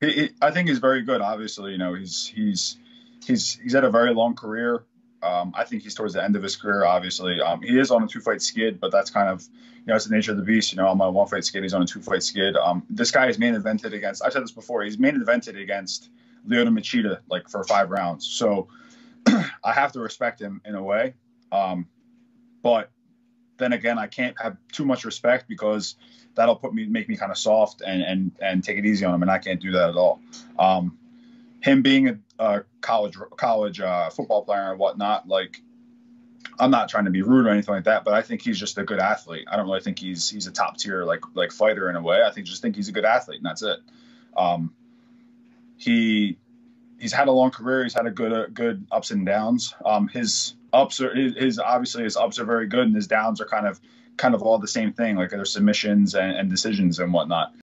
He, I think he's very good. Obviously, you know, he's he's he's he's had a very long career. Um, I think he's towards the end of his career. Obviously, um, he is on a two fight skid, but that's kind of you know it's the nature of the beast. You know, I'm on a one fight skid. He's on a two fight skid. Um, this guy is main evented against. I've said this before. He's main evented against Lyoto Machida like for five rounds. So I have to respect him in a way. Um, but then again, I can't have too much respect because that'll put me make me kind of soft and and and take it easy on him, and I can't do that at all. Um, him being a, a college college uh, football player and whatnot, like I'm not trying to be rude or anything like that, but I think he's just a good athlete. I don't really think he's he's a top tier like like fighter in a way. I think just think he's a good athlete, and that's it. Um, he he's had a long career. He's had a good uh, good ups and downs. Um, his ups are his, his, obviously his ups are very good, and his downs are kind of kind of all the same thing. Like their submissions and, and decisions and whatnot.